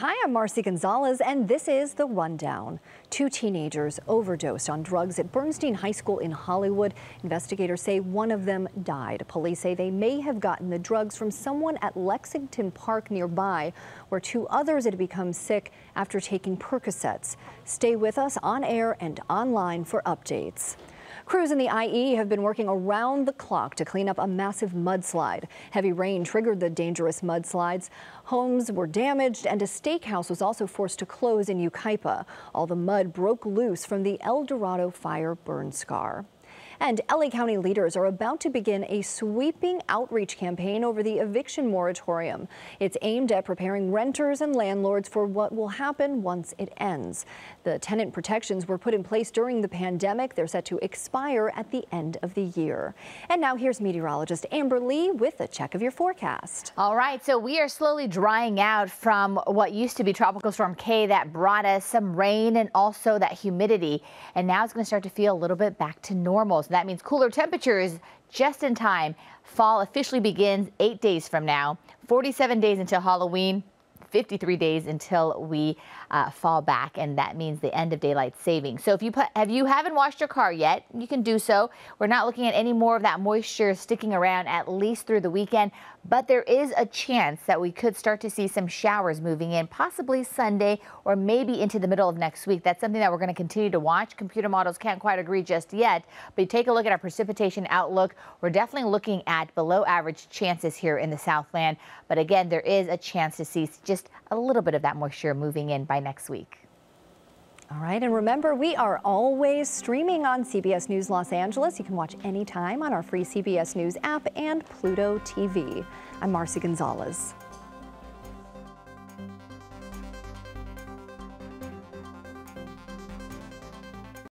Hi, I'm Marcy Gonzalez, and this is The Rundown. Two teenagers overdosed on drugs at Bernstein High School in Hollywood. Investigators say one of them died. Police say they may have gotten the drugs from someone at Lexington Park nearby, where two others had become sick after taking Percocets. Stay with us on air and online for updates. Crews in the IE have been working around the clock to clean up a massive mudslide. Heavy rain triggered the dangerous mudslides. Homes were damaged and a steakhouse was also forced to close in Yucaipa. All the mud broke loose from the El Dorado fire burn scar. And LA County leaders are about to begin a sweeping outreach campaign over the eviction moratorium. It's aimed at preparing renters and landlords for what will happen once it ends. The tenant protections were put in place during the pandemic. They're set to expire at the end of the year. And now here's meteorologist Amber Lee with a check of your forecast. All right, so we are slowly drying out from what used to be Tropical Storm Kay that brought us some rain and also that humidity. And now it's going to start to feel a little bit back to normal. That means cooler temperatures just in time. Fall officially begins eight days from now, 47 days until Halloween. 53 days until we uh, fall back, and that means the end of daylight saving. So if you put, have you haven't washed your car yet, you can do so. We're not looking at any more of that moisture sticking around at least through the weekend, but there is a chance that we could start to see some showers moving in, possibly Sunday or maybe into the middle of next week. That's something that we're going to continue to watch. Computer models can't quite agree just yet, but take a look at our precipitation outlook. We're definitely looking at below average chances here in the Southland, but again, there is a chance to see just just a little bit of that moisture moving in by next week. All right, and remember, we are always streaming on CBS News Los Angeles. You can watch anytime on our free CBS News app and Pluto TV. I'm Marcy Gonzalez.